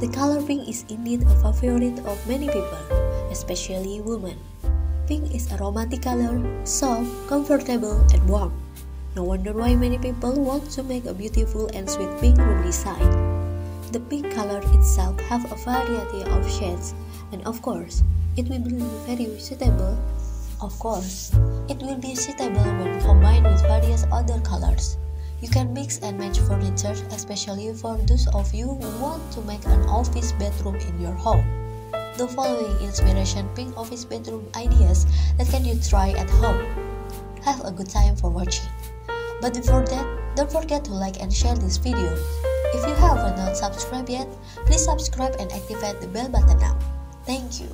is indeed a favorite of many people, especially women. Pink is a romantic color, soft, comfortable, and warm. No wonder why many people want to make a beautiful and sweet pink room design. The pink color itself have a variety of shades, and of course, it will be very suitable. Of course, it will be suitable when combined with various other colors. You can mix and match furniture, especially for those of you who want to make an office bedroom in your home the following inspiration pink office bedroom ideas that can you try at home. Have a good time for watching. But before that, don't forget to like and share this video. If you have not subscribed yet, please subscribe and activate the bell button now. Thank you.